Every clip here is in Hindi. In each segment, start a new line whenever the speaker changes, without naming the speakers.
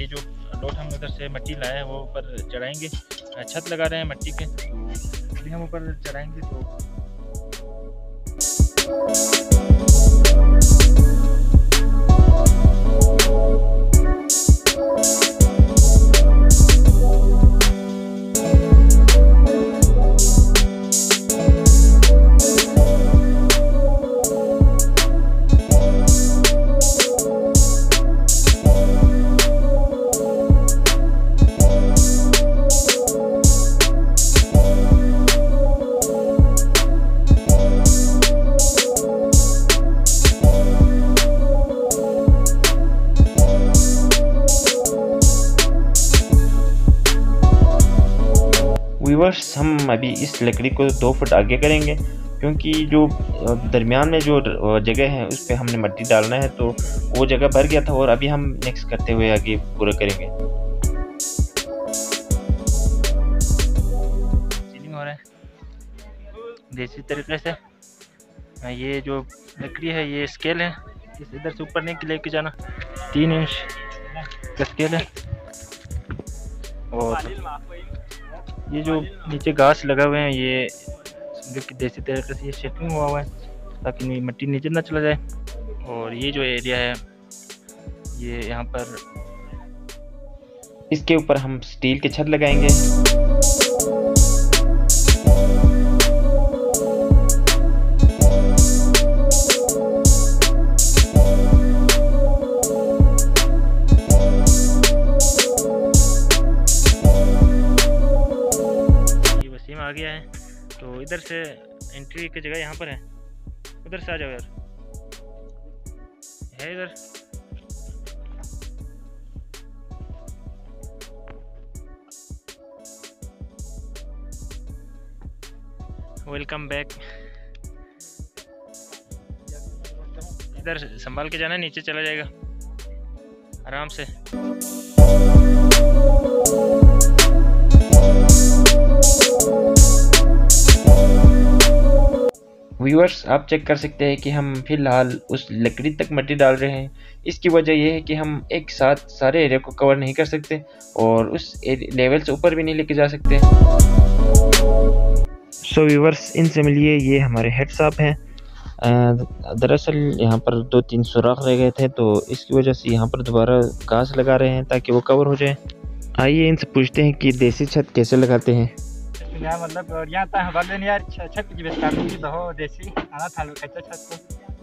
ये जो लोट हम उधर से मट्टी लाए हैं, वो ऊपर चढ़ाएँगे। छत लगा रहे हैं मट्टी के अभी हम ऊपर चढ़ाएँगे तो
वीवर्स हम अभी इस लकड़ी को दो फुट आगे करेंगे, क्योंकि जो दरमियान में जो जगह है, उस पर हमने मट्टी डालना है तो वो जगह भर गया था, और अभी हम नेक्स्ट करते हुए आगे पूरा करेंगे।
हो रहा है। देसी तरीके से। ये जो लकड़ी है, ये स्केल है। इस इधर से ऊपर नहीं लेके जाना। तीन इंच का स्केल है। और ये जो नीचे घास लगा हुए हैं, ये देसी तरीके से ये शेपिंग हुआ हुआ है, ताकि मिट्टी नीचे ना चला जाए। और ये जो एरिया है, ये यहाँ पर
इसके ऊपर हम स्टील के छत लगाएँगे।
तो इधर से एंट्री की जगह यहाँ पर है। उधर से आ जाओ यार। है इधर। वेलकम बैक इधर संभाल के जाना नीचे चला जाएगा। आराम से।
व्यूअर्स आप चेक कर सकते हैं कि हम फ़िलहाल उस लकड़ी तक मट्टी डाल रहे हैं। इसकी वजह यह है कि हम एक साथ सारे एरिया को कवर नहीं कर सकते और उस लेवल से ऊपर भी नहीं लेके जा सकते। सो व्यूअर्स इनसे मिलिए, ये हमारे हेड साहब हैं। दरअसल यहाँ पर दो तीन सुराख रह गए थे तो इसकी वजह से यहाँ पर दोबारा घास लगा रहे हैं ताकि वो कवर हो जाए। आइए इनसे पूछते हैं कि देसी छत कैसे लगाते हैं।
या मतलब यहाँ तक हमारे यार छत की व्यवस्था की हो देसी आना था लोग छत को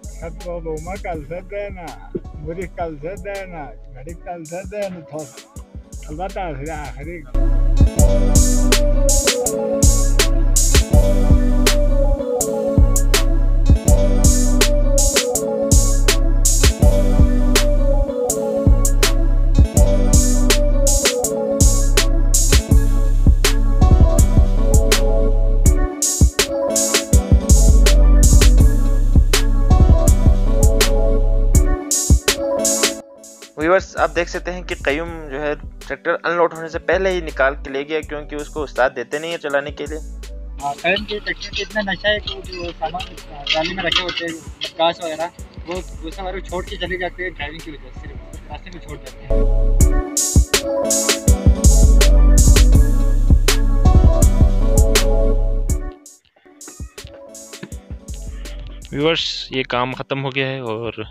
छत को लोमा कल से देना मुरी कल से देना घड़ी कल से देना थोड़ा अलबत्ता आखिरी।
व्यूअर्स आप देख सकते हैं कि कयूम जो है ट्रैक्टर अनलोड होने से पहले ही निकाल के ले गया क्योंकि उसको उस्ताद देते नहीं है चलाने के लिए।
कयूम के ट्रैक्टर के इतना नशा है कि जो सामान ट्राली में रखे होते हैं काश वगैरह वो दूसरा वाले छोड़ के चले जाते हैं ड्राइविंग की वजह से रास्ते में छोड़ जाते हैं। व्यूअर्स ये काम ख़त्म हो गया है और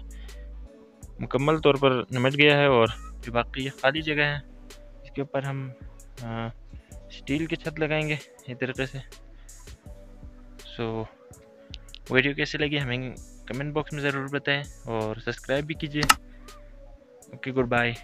मुकम्मल तौर पर निमट गया है और जो बाकी खाली जगह है। इसके ऊपर हम आ, स्टील की छत लगाएँगे इस तरीके से। सो वीडियो कैसी लगी हमें कमेंट बॉक्स में ज़रूर बताएँ और सब्सक्राइब भी कीजिए। Okay good bye